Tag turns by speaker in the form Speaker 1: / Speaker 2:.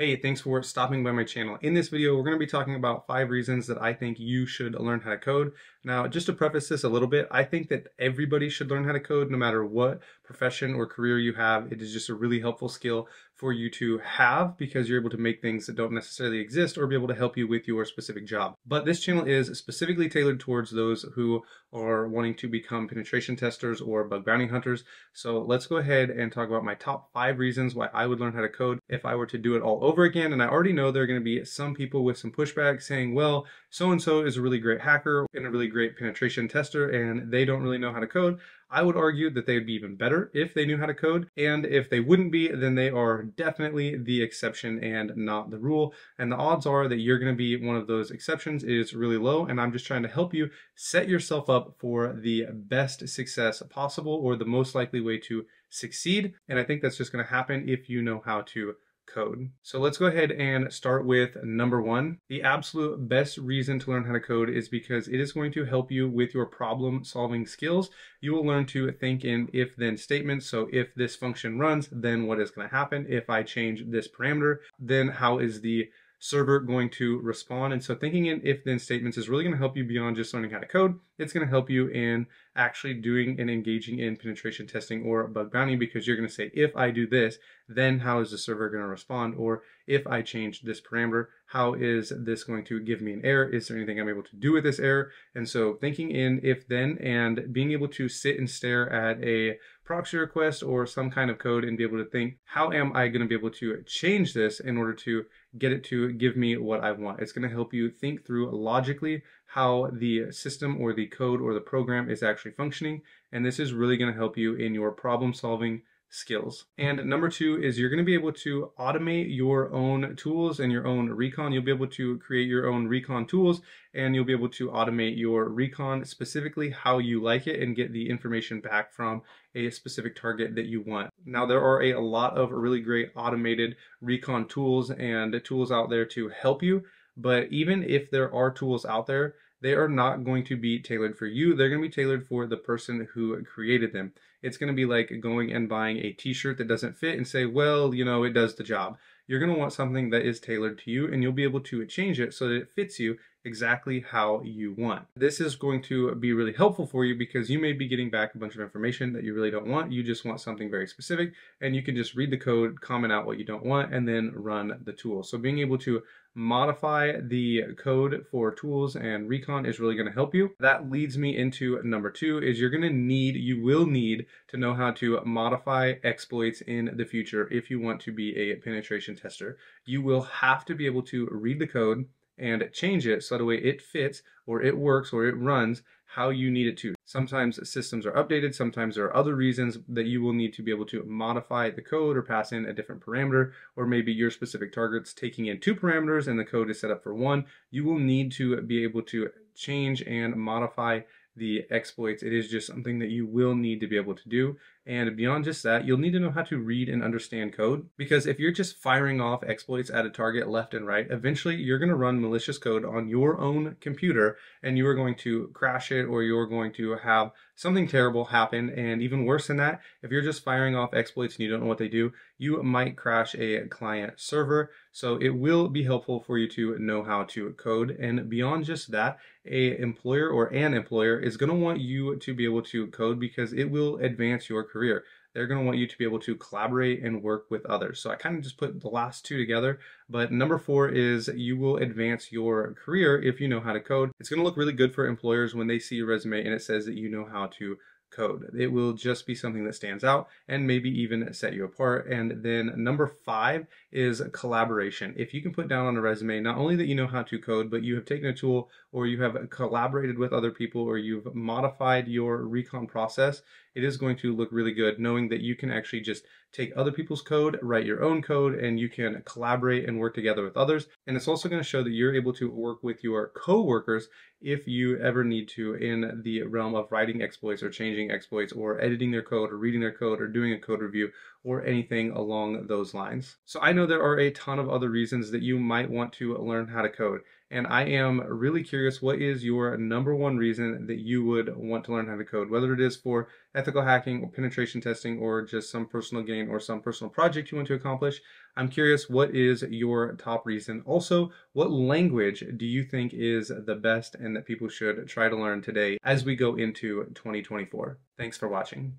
Speaker 1: Hey, thanks for stopping by my channel. In this video, we're going to be talking about five reasons that I think you should learn how to code. Now, just to preface this a little bit, I think that everybody should learn how to code no matter what profession or career you have. It is just a really helpful skill for you to have because you're able to make things that don't necessarily exist or be able to help you with your specific job. But this channel is specifically tailored towards those who are wanting to become penetration testers or bug bounty hunters. So let's go ahead and talk about my top five reasons why I would learn how to code if I were to do it all over again. And I already know there are going to be some people with some pushback saying, well, so and so is a really great hacker and a really great penetration tester, and they don't really know how to code. I would argue that they would be even better if they knew how to code. And if they wouldn't be, then they are definitely the exception and not the rule. And the odds are that you're going to be one of those exceptions is really low. And I'm just trying to help you set yourself up for the best success possible or the most likely way to succeed. And I think that's just going to happen if you know how to code. So let's go ahead and start with number one. The absolute best reason to learn how to code is because it is going to help you with your problem solving skills. You will learn to think in if then statements. So if this function runs, then what is going to happen? If I change this parameter, then how is the server going to respond. And so thinking in if then statements is really going to help you beyond just learning how to code. It's going to help you in actually doing and engaging in penetration testing or bug bounty because you're going to say, if I do this, then how is the server going to respond? Or if I change this parameter, how is this going to give me an error? Is there anything I'm able to do with this error? And so thinking in if then and being able to sit and stare at a proxy request or some kind of code and be able to think, how am I going to be able to change this in order to get it to give me what I want? It's going to help you think through logically how the system or the code or the program is actually functioning. And this is really going to help you in your problem solving skills. And number two is you're going to be able to automate your own tools and your own recon. You'll be able to create your own recon tools and you'll be able to automate your recon specifically how you like it and get the information back from a specific target that you want. Now there are a, lot of really great automated recon tools and tools out there to help you, but even if there are tools out there, they are not going to be tailored for you. They're going to be tailored for the person who created them. It's going to be like going and buying a t-shirt that doesn't fit and say, well, you know, it does the job. You're going to want something that is tailored to you and you'll be able to change it so that it fits you exactly how you want. This is going to be really helpful for you because you may be getting back a bunch of information that you really don't want. You just want something very specific and you can just read the code, comment out what you don't want, and then run the tool. So being able to modify the code for tools and recon is really going to help you. That leads me into number two is you're going to need, you will need to know how to modify exploits in the future if you want to be a penetration tester. You will have to be able to read the code and change it so that way it fits or it works or it runs how you need it to. Sometimes systems are updated, sometimes there are other reasons that you will need to be able to modify the code or pass in a different parameter, or maybe your specific target's taking in two parameters and the code is set up for one. You will need to be able to change and modify the exploits. It is just something that you will need to be able to do. And beyond just that, you'll need to know how to read and understand code because if you're just firing off exploits at a target left and right, eventually you're going to run malicious code on your own computer and you are going to crash it or you're going to have something terrible happen. And even worse than that, if you're just firing off exploits and you don't know what they do, you might crash a client server. So it will be helpful for you to know how to code. And beyond just that, a employer or an employer is going to want you to be able to code because it will advance your career. They're going to want you to be able to collaborate and work with others. So I kind of just put the last two together. But number four is you will advance your career if you know how to code. It's going to look really good for employers when they see your resume and it says that you know how to code. It will just be something that stands out and maybe even set you apart. And then number five is collaboration. If you can put down on a resume, not only that you know how to code, but you have taken a tool or you have collaborated with other people or you've modified your recon process, it is going to look really good knowing that you can actually just take other people's code, write your own code, and you can collaborate and work together with others. And it's also going to show that you're able to work with your co-workers if you ever need to in the realm of writing exploits or changing exploits or editing their code or reading their code or doing a code review or anything along those lines. So I know there are a ton of other reasons that you might want to learn how to code. And I am really curious what is your number one reason that you would want to learn how to code, whether it is for ethical hacking or penetration testing or just some personal gain or some personal project you want to accomplish. I'm curious what is your top reason. Also, what language do you think is the best and that people should try to learn today as we go into 2024? Thanks for watching.